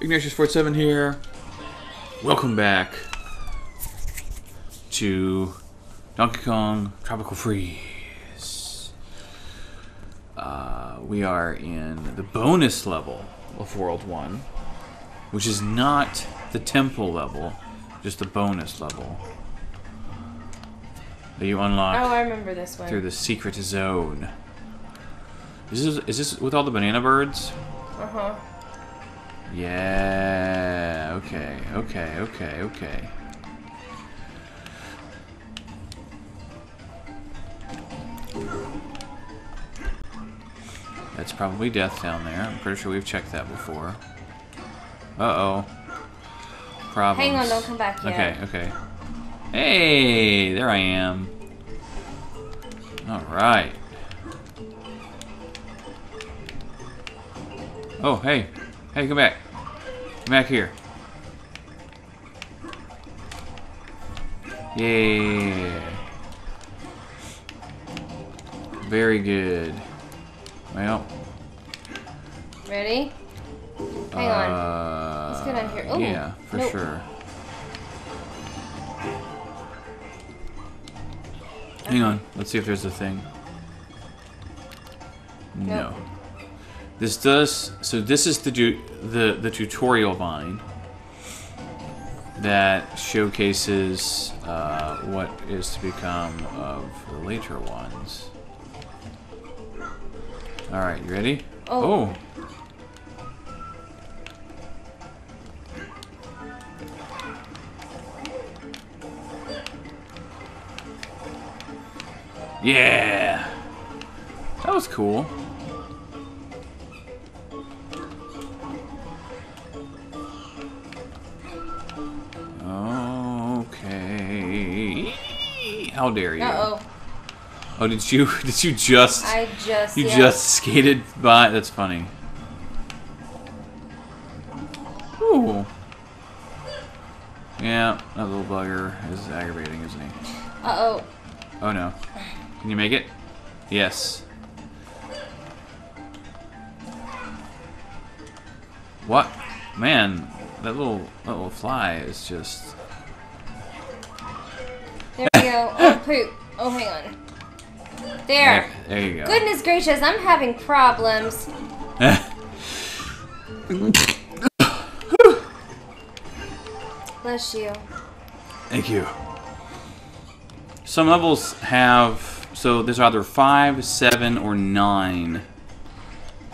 Ignatius47 here. Welcome back to Donkey Kong Tropical Freeze. Uh, we are in the bonus level of World 1, which is not the temple level, just the bonus level that you unlock Oh, I remember this one. through the secret zone. Is this, is this with all the banana birds? Uh huh. Yeah, okay, okay, okay, okay. That's probably death down there. I'm pretty sure we've checked that before. Uh-oh. Problems. Hang on, don't come back yet. Okay, okay. Hey, there I am. Alright. Oh, hey. Hey, come back. Come back here. Yeah. Very good. Well, Ready? Hang on. uh, Let's get on here. Ooh, yeah, for nope. sure. Hang on. Let's see if there's a thing. No. This does. So this is the the the tutorial vine that showcases uh, what is to become of the later ones. All right, you ready? Oh. Yeah. That was cool. How dare you? Uh oh. Oh, did you did you just I just. you yeah. just skated by? That's funny. Ooh. Yeah, that little bugger is aggravating, isn't he? Uh oh. Oh no. Can you make it? Yes. What? Man, that little that little fly is just go. Oh, poop. Oh, hang on. There. there you go. Goodness gracious, I'm having problems. Bless you. Thank you. Some levels have so there's either five, seven, or nine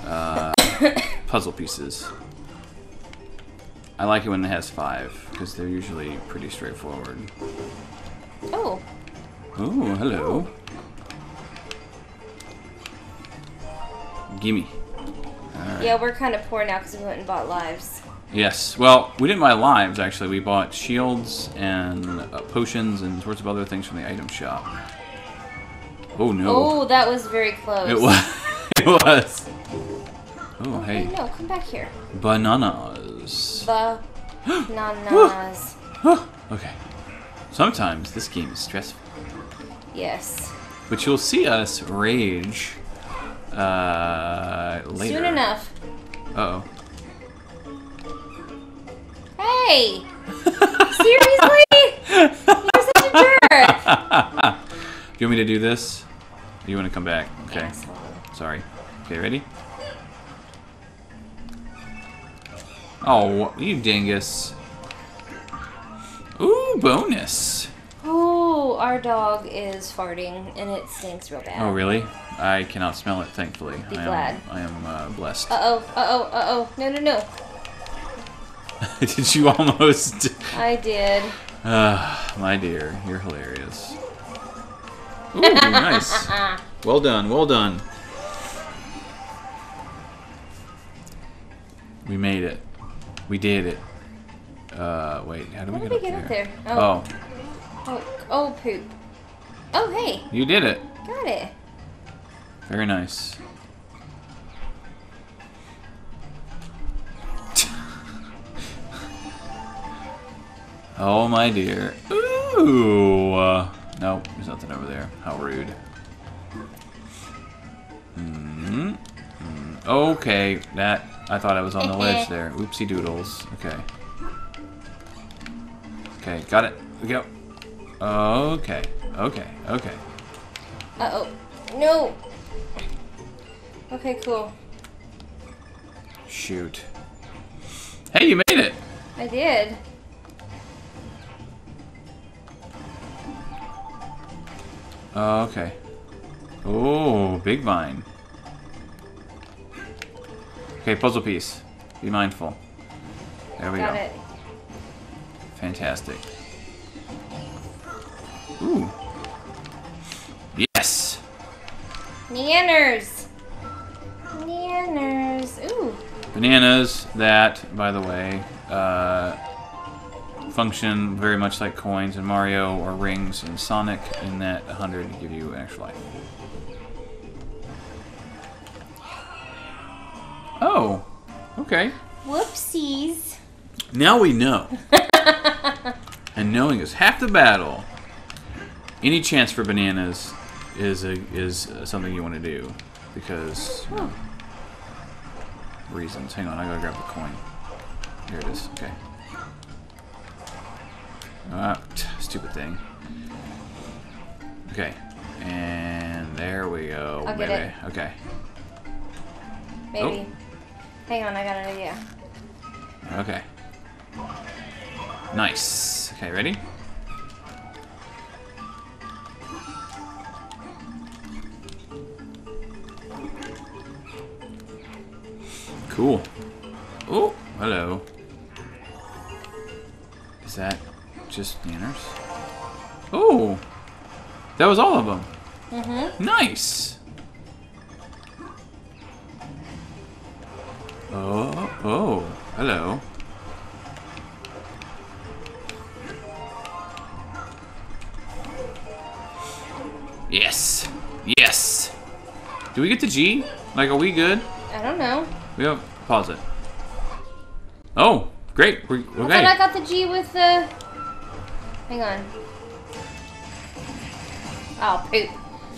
uh, puzzle pieces. I like it when it has five because they're usually pretty straightforward. Oh. Oh, hello. Gimme. Yeah, we're kind of poor now because we went and bought lives. Yes. Well, we didn't buy lives actually. We bought shields and uh, potions and sorts of other things from the item shop. Oh no. Oh, that was very close. It was. it was. Oh Hey, hey, no, come back here. bananas. Bananas. okay. Sometimes this game is stressful, yes. but you'll see us rage uh, later. Soon enough. Uh oh. Hey! Seriously? You're such a jerk! Do you want me to do this? Or you want to come back? Okay. Asshole. Sorry. Okay, ready? Oh, you dingus. Ooh, bonus. Oh, our dog is farting and it stinks real bad. Oh, really? I cannot smell it, thankfully. Be I am, glad. I am uh, blessed. Uh oh, uh oh, uh oh. No, no, no. Did you almost? I did. Ah, my dear, you're hilarious. Ooh, nice. Well done, well done. We made it. We did it. Uh, wait, how do we How get, did we get up up there? there? Oh. Oh, oh, poop. Oh, hey, you did it. got it. Very nice. oh my dear. Ooh. Uh, nope, there's nothing over there. How rude. Mm, mm, Okay, that I thought I was on the ledge there. Oopsie doodles. Okay. Okay, got it. We go. Okay. Okay. Okay. Uh oh. No. Okay, cool. Shoot. Hey, you made it. I did. Okay. Oh, big vine. Okay, puzzle piece. Be mindful. There we Got go. it. Fantastic. Ooh. Yes. Neanners. Neanners. Ooh. Bananas that, by the way, uh, function very much like coins in Mario or rings in Sonic in that 100 give you extra life. Oh, okay. Whoopsies. Now we know. and knowing is half the battle. Any chance for bananas is a, is something you want to do because you know, reasons. Hang on, I gotta grab the coin. Here it is. Okay. Ah, t- stupid thing. Okay, and there we go. I'll it. Okay. Maybe. Hang on, I got an idea. Okay. Nice. Okay, ready? Cool. Oh, hello. Is that just Nanners? Oh, that was all of them. Mm-hmm. Nice. Oh, oh, hello. Yes. Yes. Do we get the G? Like, are we good? I don't know. We have pause it. Oh, great. We're, I thought okay. I got the G with the. Hang on. Oh, poop.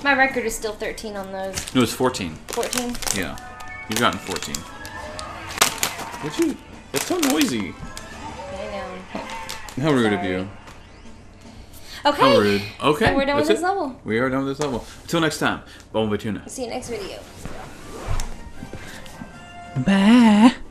My record is still 13 on those. It was 14. 14? Yeah. You've gotten 14. What you? That's so noisy. I know. How rude of you. Okay. How rude. Okay. So we're done with this it. level. We are done with this level. Until next time, Bumblebee Tuna. See you next video. 喂。